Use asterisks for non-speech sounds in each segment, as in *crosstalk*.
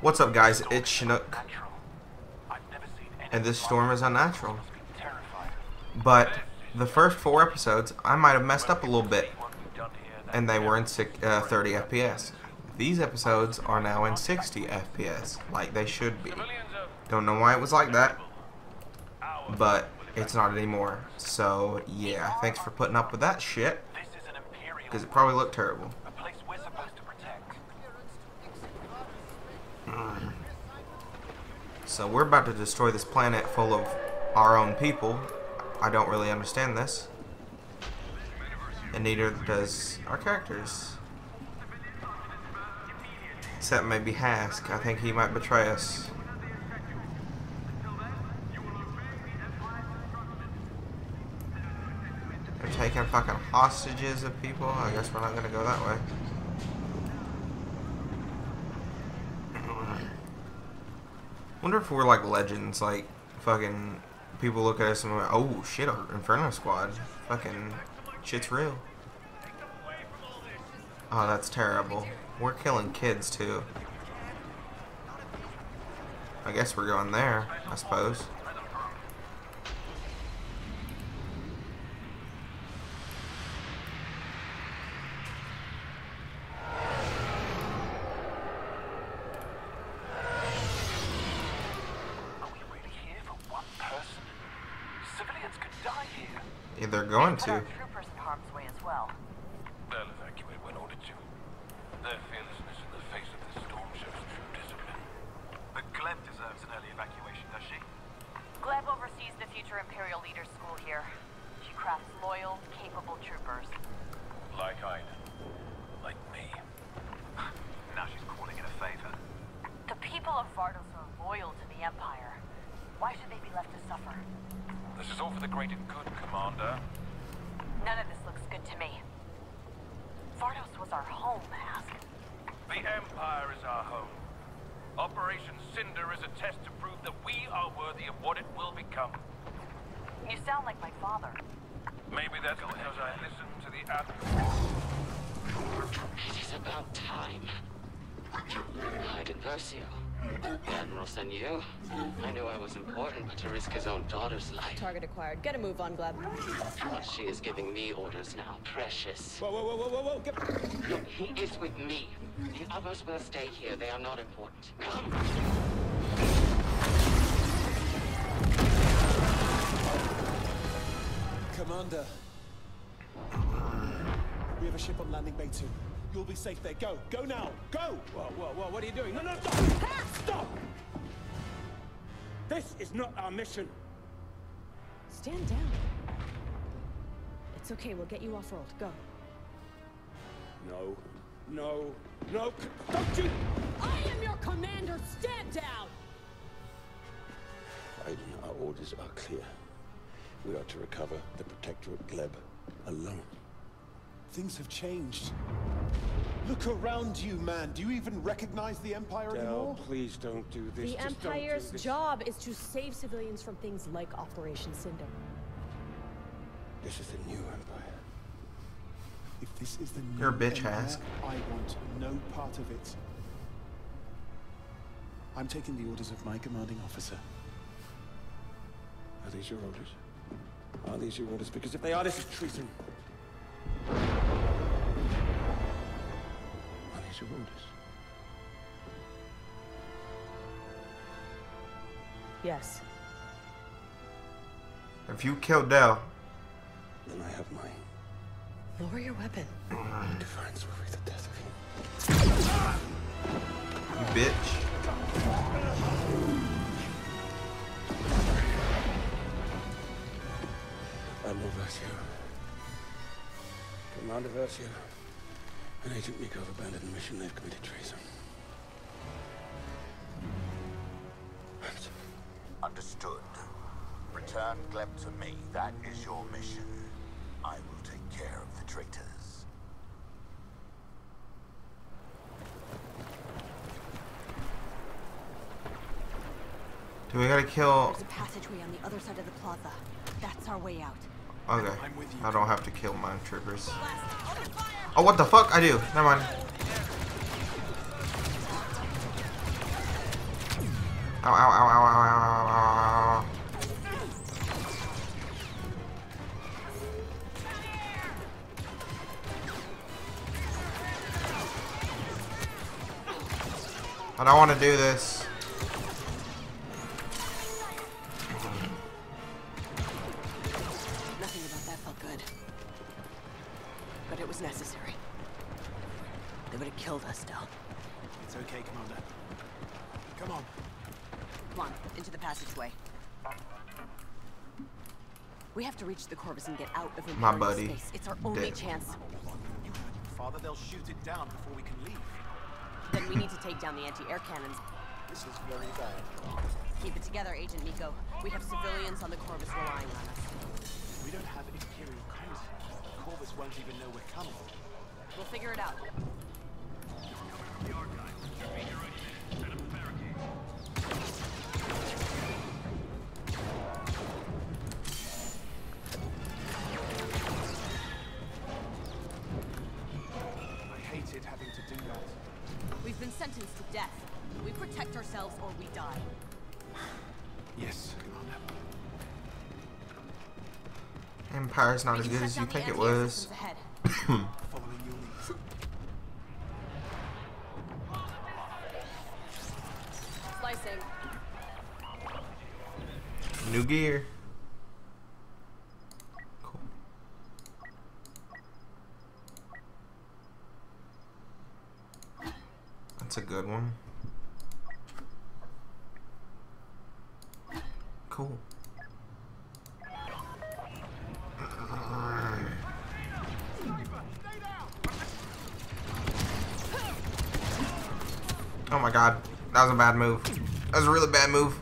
What's up guys, it's Chinook, and this storm is unnatural. But the first four episodes, I might have messed up a little bit, and they were in uh, 30 FPS. These episodes are now in 60 FPS, like they should be. Don't know why it was like that, but it's not anymore. So yeah, thanks for putting up with that shit, because it probably looked terrible. Mm. So we're about to destroy this planet full of our own people. I don't really understand this. And neither does our characters. Except maybe Hask. I think he might betray us. They're taking fucking hostages of people. I guess we're not gonna go that way. wonder if we're like legends, like fucking people look at us and like, oh shit, Inferno Squad, fucking shit's real. Oh, that's terrible. We're killing kids too. I guess we're going there, I suppose. They're going to. troopers in harm's way as well. They'll evacuate when ordered to. Their fearlessness in the face of this storm shows true discipline. But Gleb deserves an early evacuation, does she? Gleb oversees the future Imperial Leaders School here. She crafts loyal, capable troopers. Like Ida. Like me. *laughs* Now she's calling it a favor. The people of Vardos are loyal to the Empire. Why should they be left to suffer? This is all for the greater good, Commander. None of this looks good to me. Vardos was our home, Hask. The Empire is our home. Operation Cinder is a test to prove that we are worthy of what it will become. You sound like my father. Maybe that's because I listened to the Admiral. It is about time. Iden Versio. Admiral sent you. I knew I was important, but to risk his own daughter's life. Target acquired. Get a move on, Gleb. Well, she is giving me orders now, precious. Whoa, whoa, whoa, whoa, whoa, whoa! Get... Look, he is with me. The others will stay here. They are not important. Come. Commander. We have a ship on landing bay two. You'll be safe there. Go. Go now. Go! Whoa, whoa, whoa. What are you doing? No, no, stop! Stop! This is not our mission. Stand down. It's okay. We'll get you off road. Go. No. No. No. Don't you... I am your commander. Stand down. Iden, our orders are clear. We are to recover the Protectorate Gleb alone. Things have changed. Look around you, man. Do you even recognize the Empire anymore? Del, please don't do this. The Just don't do Empire's this. job is to save civilians from things like Operation Cinder. This is the new Empire. If this is the new You're a bitch, Empire, Hask. I want no part of it. I'm taking the orders of my commanding officer. Are these your orders? Are these your orders? Because if they are, this is treason. Are these? Yes. If you kill Del, Then I have mine. Lower your weapon. Defiance will be the death of you. you bitch. Admiral Versio. Commander Versio. And Agent Meeko have abandoned the mission. They've committed treason. Understood. Return Gleb to me. That is your mission. I will take care of the traitors. Do we gotta kill? There's a passageway on the other side of the plaza. That's our way out. Okay. I'm with you. I don't have to kill mine troopers. Oh, what the fuck? I do. Never mind. Ow, ow, ow, ow, ow, ow, ow. I don't want to do this. but it was necessary. They would have killed us still. It's okay, Commander. Come on. Come on, into the passageway. We have to reach the Corvus and get out of Imperial My Imperial buddy space. It's our only dead. chance. You heard your father. They'll shoot it down before we can leave. Then we need to take down the anti-air cannons. This is very bad. Keep it together, Agent Meeko. We have civilians on the Corvus relying on us. We don't have Imperial comms. Corvus won't even know we're coming. We'll figure it out. We've been sentenced to death. We protect ourselves or we die. Yes, Empire's not We as good as you think it was. *coughs* New gear. Cool. That's a good one. Cool. Oh my god. That was a bad move. That was a really bad move.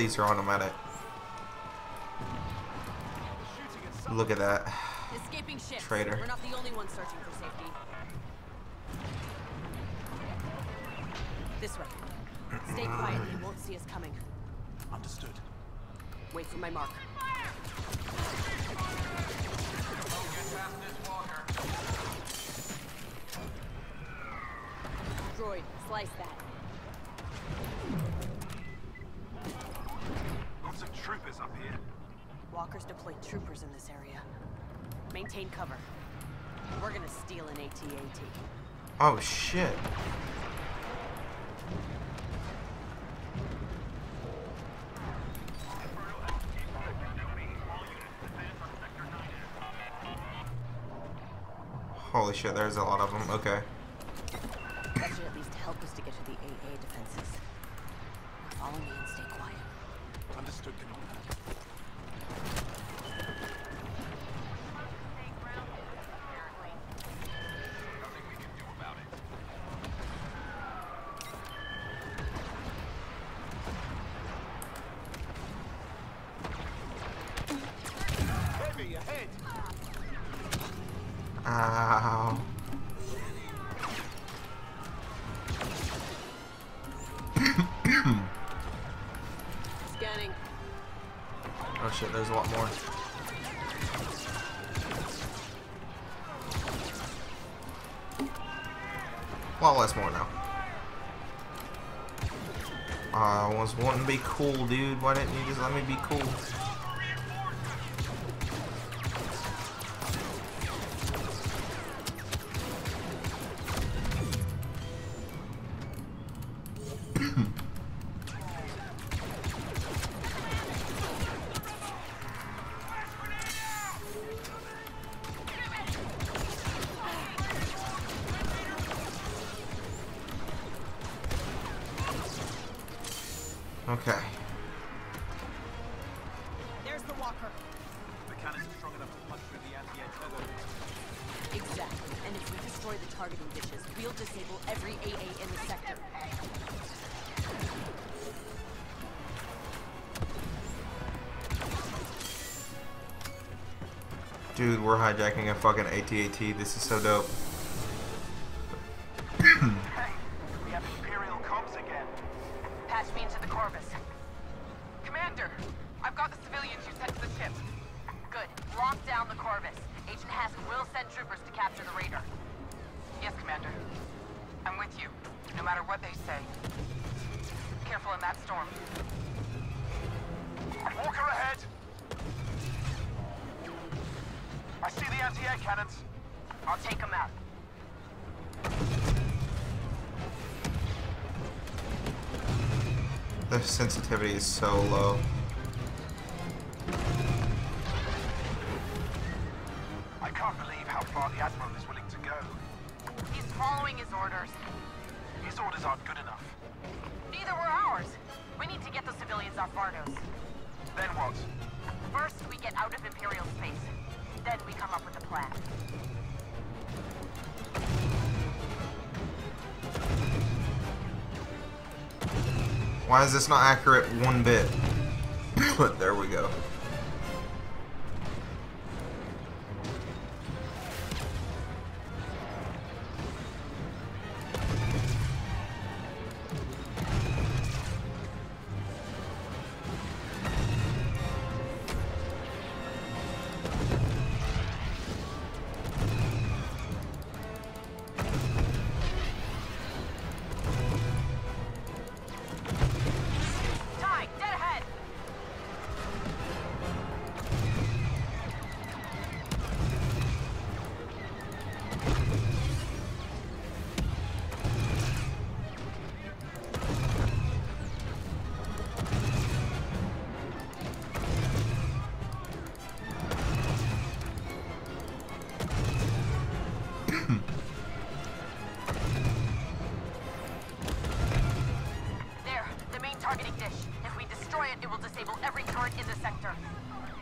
These are automatic. Look at that. Escaping ships. Traitor. We're not the only ones searching for safety. This way. Stay quiet. They won't see us coming. Understood. Wait for my mark. Droid, slice that. Troopers up here. Walkers deploy troopers in this area. Maintain cover. We're gonna steal an AT-AT. Oh shit. Holy shit, there's a lot of them. Okay. That should at least help us to get to the AA defenses. Follow me and stay quiet. Understood, Commander. Scanning. Oh shit, there's a lot more. A lot less more now. I was wanting to be cool, dude. Why didn't you just let me be cool? Okay. There's the walker. The cannons are strong enough to punch through the anti-air turbo. Exactly. And if we destroy the targeting dishes, we'll disable every AA in the sector. Dude, we're hijacking a fucking AT-AT. This is so dope. Matter what they say. Careful in that storm. Walker ahead! I see the anti-air cannons. I'll take them out. The sensitivity is so low. I can't believe how far the Admiral is willing to go. He's following his orders. His orders aren't good enough. Neither were ours. We need to get the civilians off Vardos. Then what? First, we get out of Imperial space. Then we come up with a plan. Why is this not accurate one bit? *laughs* But there we go. Dish. If we destroy it, it will disable every turret in the sector.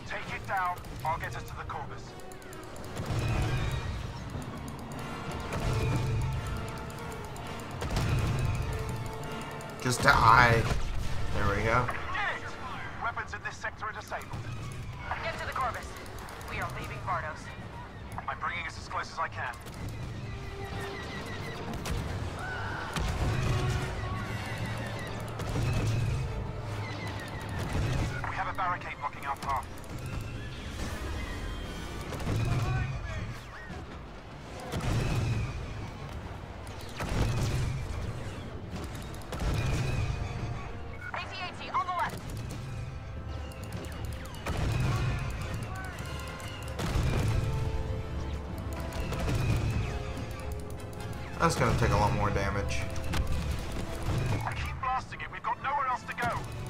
Take it down. I'll get us to the Corvus. Just die. There we go. Get! Weapons in this sector are disabled. Get to the Corvus. We are leaving Vardos. I'm bringing us as close as I can. Barricade blocking our path. AT-AT, on the left. That's gonna take a lot more damage. Keep blasting it. We've got nowhere else to go.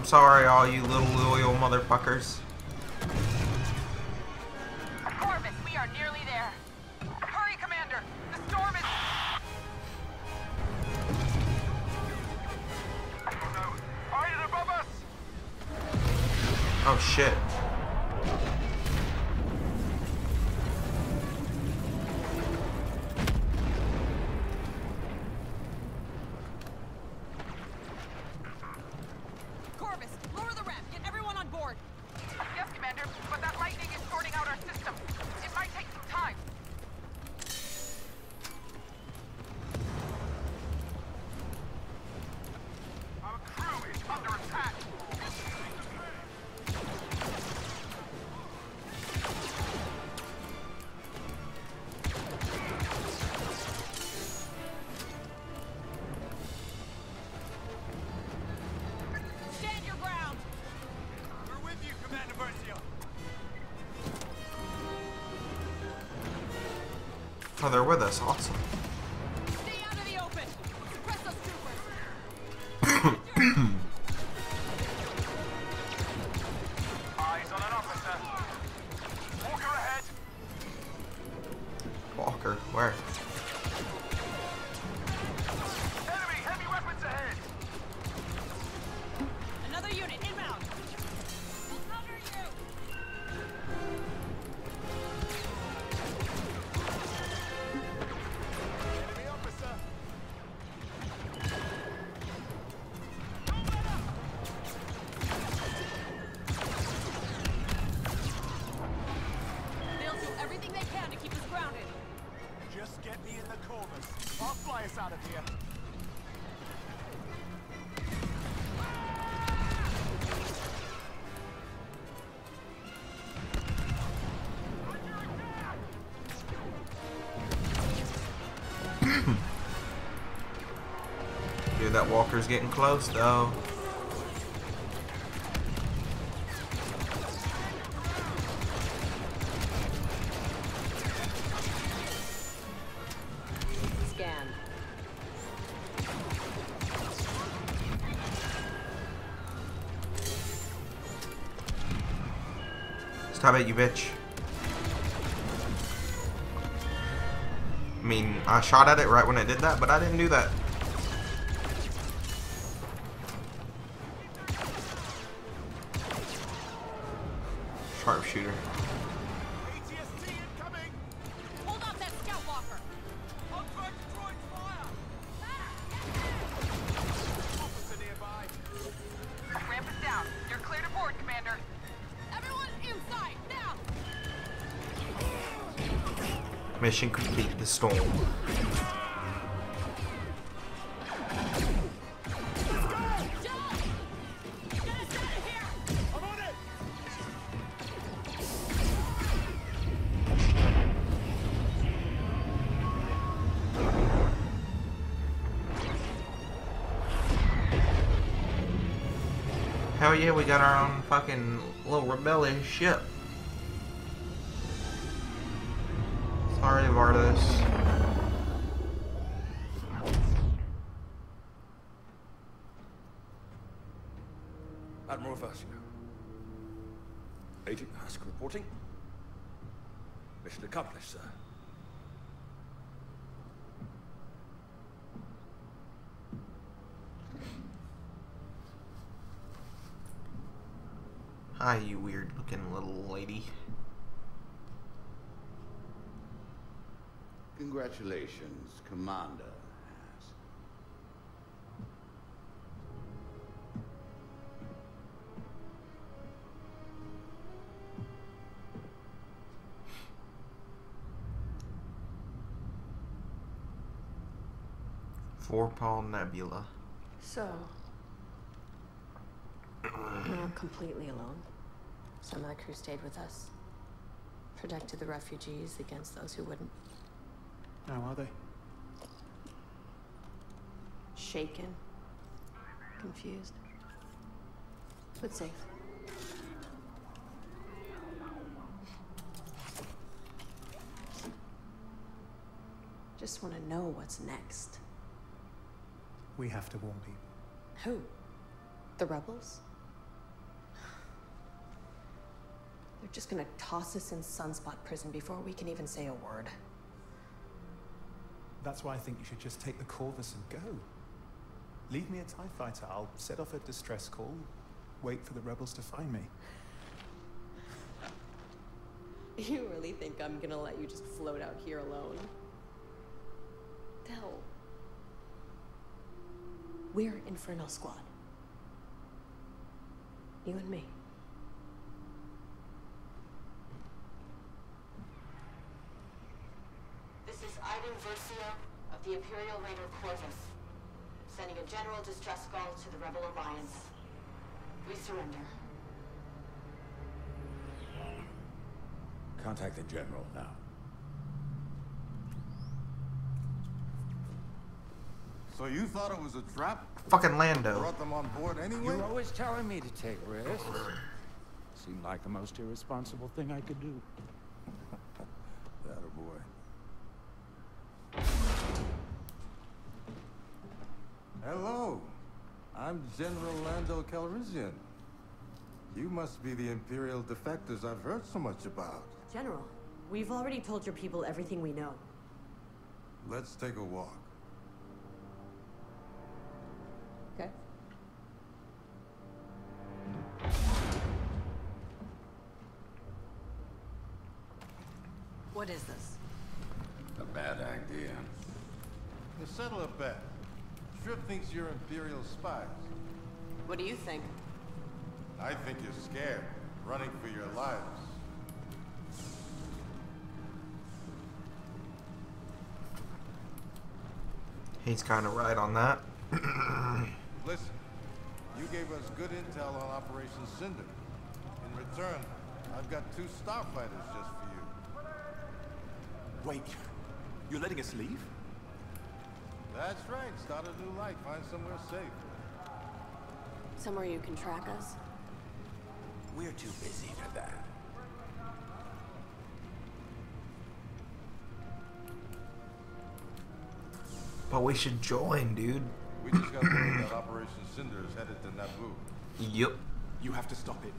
I'm sorry, all you little loyal motherfuckers. Oh, they're with us. Awesome. Fly us out of here. Dude, that walker's getting close though. Stop it, you bitch. I mean, I shot at it right when I did that, but I didn't do that. Sharpshooter. Hell yeah, we got our own fucking little rebellious ship. Hi, you weird looking little lady. Congratulations, Commander. Four-Paw Nebula. So, *clears throat* we're completely alone. Some of the crew stayed with us. Protected the refugees against those who wouldn't. How are they? Shaken. Confused. But safe. Just want to know what's next. We have to warn people. Who? The rebels? They're just gonna toss us in Sunspot prison before we can even say a word. That's why I think you should just take the Corvus and go. Leave me a TIE fighter. I'll set off a distress call, wait for the rebels to find me. *laughs* You really think I'm gonna let you just float out here alone? Del. We're Inferno Squad. You and me. This is Iden Versio of the Imperial Raider Corvus, sending a general distress call to the Rebel Alliance. We surrender. Contact the General now. So you thought it was a trap? Fucking Lando. Brought them on board anyway? You're always telling me to take risks. Seemed like the most irresponsible thing I could do. *laughs* That a boy. Hello. I'm General Lando Calrissian. You must be the Imperial defectors I've heard so much about. General, we've already told your people everything we know. Let's take a walk. Imperial spies. What do you think? I think you're scared, running for your lives. He's kind of right on that. *clears throat* Listen, you gave us good intel on Operation Cinder. In return, I've got two starfighters just for you. Wait, you're letting us leave? That's right. Start a new life. Find somewhere safe. Somewhere you can track us? We're too busy for that. But we should join, dude. We just got word that Operation Cinder is headed to Naboo. Yep. You have to stop it.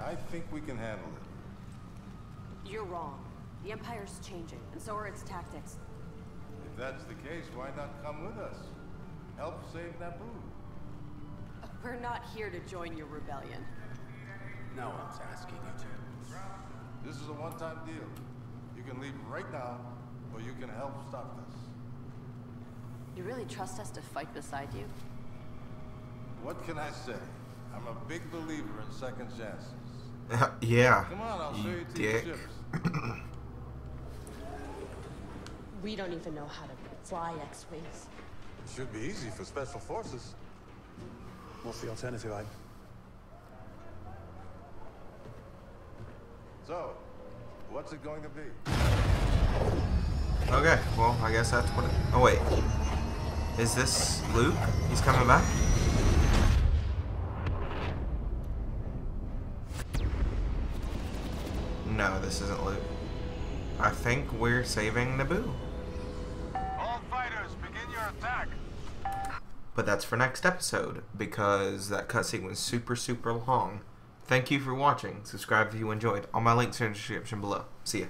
I think we can handle it. You're wrong. The Empire's changing, and so are its tactics. If that's the case, why not come with us? Help save Naboo. We're not here to join your rebellion. No one's asking you to. This is a one-time deal. You can leave right now, or you can help stop this. You really trust us to fight beside you? What can I say? I'm a big believer in second chances. *laughs* yeah. Come on, I'll show you you to your dick. ships. *clears throat* We don't even know how to fly X-Wings. It should be easy for special forces. What's the alternative, I? So, what's it going to be? Okay, well, I guess that's what it... Oh, wait. Is this Luke? He's coming back? No, this isn't Luke. I think we're saving Naboo. But that's for next episode, because that cutscene was super, super long. Thank you for watching. Subscribe if you enjoyed. All my links are in the description below. See ya.